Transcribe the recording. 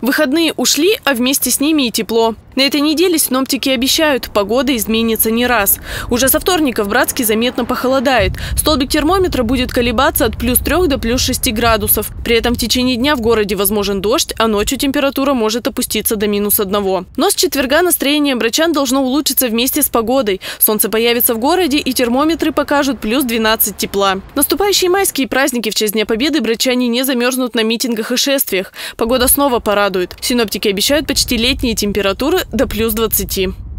Выходные ушли, а вместе с ними и тепло. На этой неделе синоптики обещают, погода изменится не раз. Уже со вторника в Братске заметно похолодает. Столбик термометра будет колебаться от плюс 3 до плюс 6 градусов. При этом в течение дня в городе возможен дождь, а ночью температура может опуститься до минус 1. Но с четверга настроение брачан должно улучшиться вместе с погодой. Солнце появится в городе и термометры покажут плюс 12 тепла. Наступающие майские праздники в честь Дня Победы брачане не замерзнут на митингах и шествиях. Погода снова порадует. Синоптики обещают почти летние температуры до плюс 20.